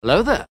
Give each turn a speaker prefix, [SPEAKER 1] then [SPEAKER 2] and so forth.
[SPEAKER 1] Hello there.